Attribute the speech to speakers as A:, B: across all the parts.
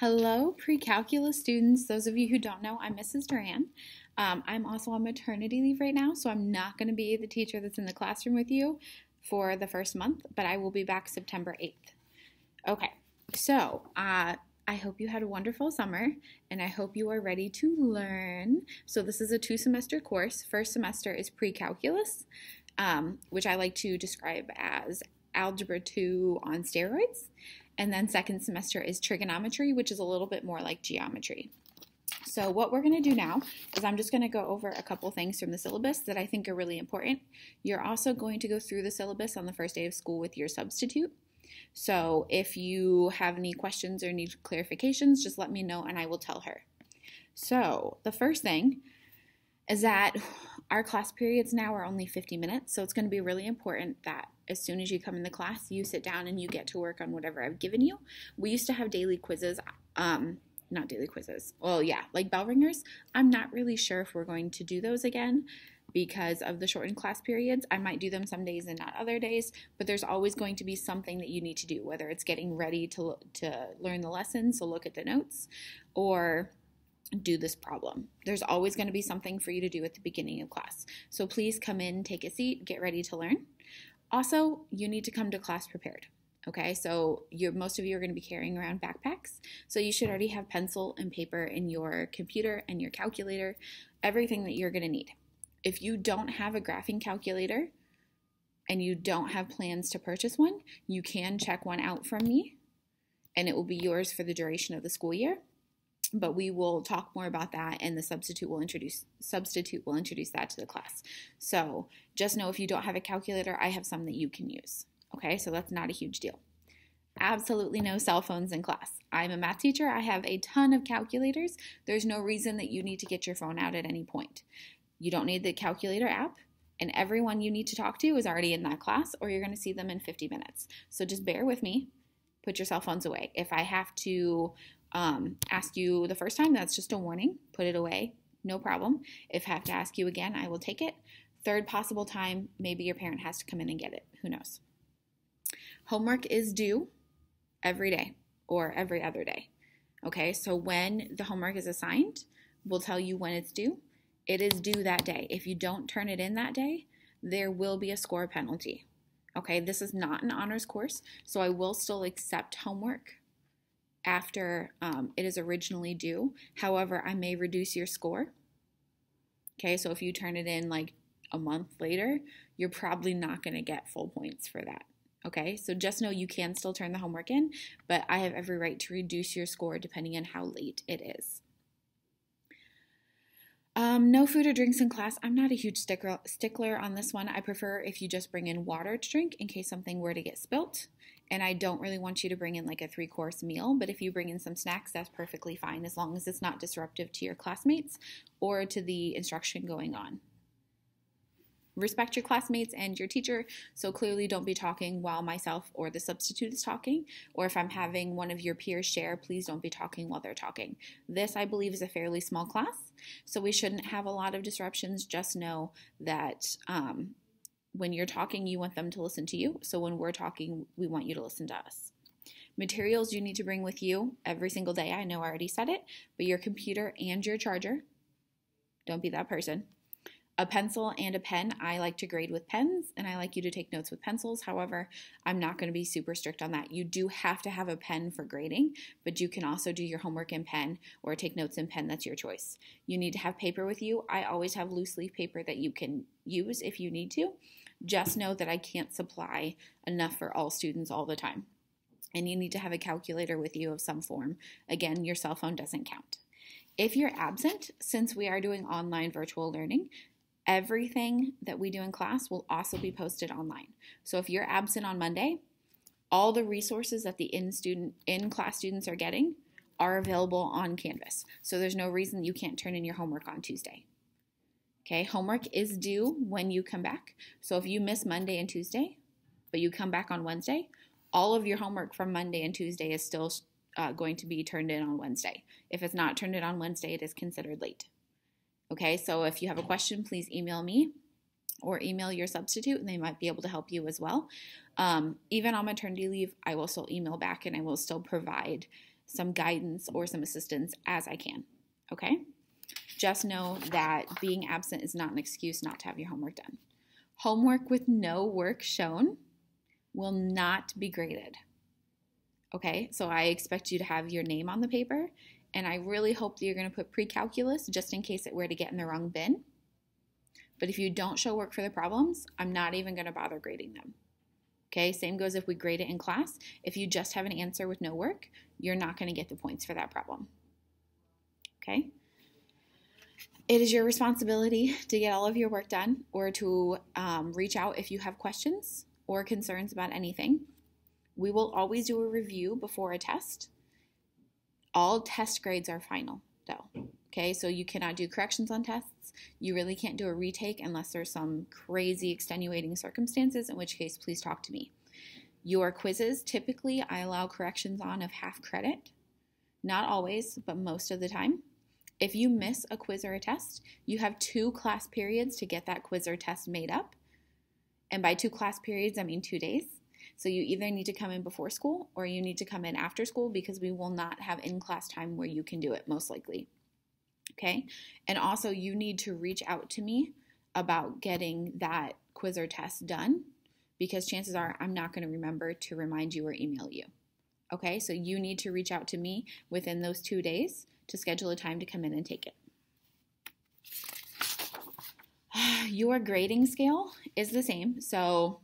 A: Hello, pre-calculus students. Those of you who don't know, I'm Mrs. Duran. Um, I'm also on maternity leave right now, so I'm not going to be the teacher that's in the classroom with you for the first month, but I will be back September 8th. Okay, so uh, I hope you had a wonderful summer, and I hope you are ready to learn. So this is a two-semester course. First semester is pre-calculus, um, which I like to describe as Algebra 2 on steroids. And then second semester is trigonometry, which is a little bit more like geometry. So what we're going to do now is I'm just going to go over a couple things from the syllabus that I think are really important. You're also going to go through the syllabus on the first day of school with your substitute. So if you have any questions or need clarifications, just let me know and I will tell her. So the first thing is that our class periods now are only 50 minutes, so it's going to be really important that as soon as you come in the class, you sit down and you get to work on whatever I've given you. We used to have daily quizzes, um, not daily quizzes. Well, yeah, like bell ringers. I'm not really sure if we're going to do those again because of the shortened class periods. I might do them some days and not other days, but there's always going to be something that you need to do, whether it's getting ready to to learn the lesson, so look at the notes, or do this problem. There's always going to be something for you to do at the beginning of class. So please come in, take a seat, get ready to learn. Also, you need to come to class prepared. Okay, so you most of you are going to be carrying around backpacks, so you should already have pencil and paper in your computer and your calculator, everything that you're going to need. If you don't have a graphing calculator and you don't have plans to purchase one, you can check one out from me and it will be yours for the duration of the school year but we will talk more about that and the substitute will introduce substitute will introduce that to the class. So just know if you don't have a calculator i have some that you can use okay? So that's not a huge deal. Absolutely no cell phones in class. I'm a math teacher. I have a ton of calculators. There's no reason that you need to get your phone out at any point. You don't need the calculator app and everyone you need to talk to is already in that class or you're going to see them in 50 minutes. So just bear with me. Put your cell phones away. If i have to um, ask you the first time, that's just a warning. Put it away, no problem. If I have to ask you again, I will take it. Third possible time, maybe your parent has to come in and get it. Who knows? Homework is due every day or every other day. Okay, so when the homework is assigned, we'll tell you when it's due. It is due that day. If you don't turn it in that day, there will be a score penalty. Okay, this is not an honors course, so I will still accept homework after um, it is originally due. However, I may reduce your score. Okay, so if you turn it in like a month later, you're probably not going to get full points for that. Okay, so just know you can still turn the homework in, but I have every right to reduce your score depending on how late it is. Um, no food or drinks in class. I'm not a huge stickler, stickler on this one. I prefer if you just bring in water to drink in case something were to get spilt. And I don't really want you to bring in like a three course meal, but if you bring in some snacks, that's perfectly fine as long as it's not disruptive to your classmates or to the instruction going on respect your classmates and your teacher. So clearly, don't be talking while myself or the substitute is talking. Or if I'm having one of your peers share, please don't be talking while they're talking. This, I believe, is a fairly small class, so we shouldn't have a lot of disruptions. Just know that. Um, when you're talking, you want them to listen to you. So when we're talking, we want you to listen to us. Materials you need to bring with you every single day. I know I already said it, but your computer and your charger. Don't be that person a pencil and a pen. I like to grade with pens and I like you to take notes with pencils. However, I'm not going to be super strict on that. You do have to have a pen for grading, but you can also do your homework in pen or take notes in pen. That's your choice. You need to have paper with you. I always have loose leaf paper that you can use if you need to. Just know that I can't supply enough for all students all the time. And you need to have a calculator with you of some form. Again, your cell phone doesn't count. If you're absent, since we are doing online virtual learning, everything that we do in class will also be posted online. So if you're absent on Monday, all the resources that the in student in class students are getting are available on Canvas. So there's no reason you can't turn in your homework on Tuesday. Okay, homework is due when you come back. So if you miss Monday and Tuesday, but you come back on Wednesday, all of your homework from Monday and Tuesday is still uh, going to be turned in on Wednesday. If it's not turned in on Wednesday, it is considered late. Okay, so if you have a question, please email me or email your substitute and they might be able to help you as well. Um, even on maternity leave, I will still email back and I will still provide some guidance or some assistance as I can. Okay? Just know that being absent is not an excuse not to have your homework done. Homework with no work shown will not be graded. Okay, so I expect you to have your name on the paper, and I really hope that you're going to put pre calculus just in case it were to get in the wrong bin. But if you don't show work for the problems, I'm not even going to bother grading them. Okay, same goes if we grade it in class. If you just have an answer with no work, you're not going to get the points for that problem. Okay? It is your responsibility to get all of your work done or to um, reach out if you have questions or concerns about anything. We will always do a review before a test. All test grades are final, though. Okay, so you cannot do corrections on tests. You really can't do a retake unless there's some crazy extenuating circumstances, in which case, please talk to me. Your quizzes, typically, I allow corrections on of half credit. Not always, but most of the time. If you miss a quiz or a test, you have two class periods to get that quiz or test made up. And by two class periods, I mean two days. So you either need to come in before school or you need to come in after school because we will not have in class time where you can do it, most likely. Okay. And also, you need to reach out to me about getting that quiz or test done because chances are I'm not going to remember to remind you or email you. Okay. So you need to reach out to me within those two days to schedule a time to come in and take it. Your grading scale is the same. So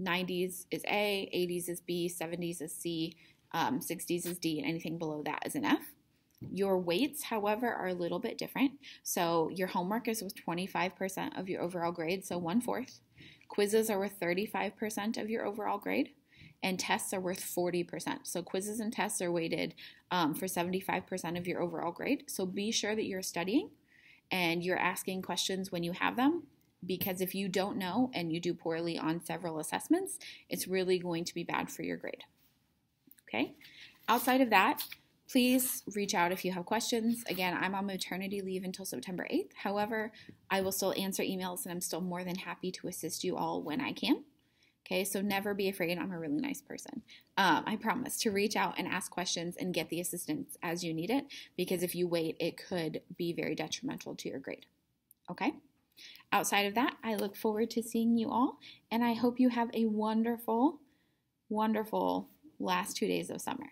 A: 90s is A, 80s is B, 70s is C, um, 60s is D, and anything below that is an F. Your weights, however, are a little bit different. So your homework is worth 25% of your overall grade, so one fourth. Quizzes are worth 35% of your overall grade, and tests are worth 40%. So quizzes and tests are weighted um, for 75% of your overall grade. So be sure that you're studying and you're asking questions when you have them because if you don't know and you do poorly on several assessments, it's really going to be bad for your grade. Okay? Outside of that, please reach out if you have questions. Again, I'm on maternity leave until September 8th. However, I will still answer emails and I'm still more than happy to assist you all when I can. Okay, so never be afraid. I'm a really nice person. Um, I promise to reach out and ask questions and get the assistance as you need it because if you wait, it could be very detrimental to your grade. Okay? Outside of that, I look forward to seeing you all, and I hope you have a wonderful, wonderful last two days of summer.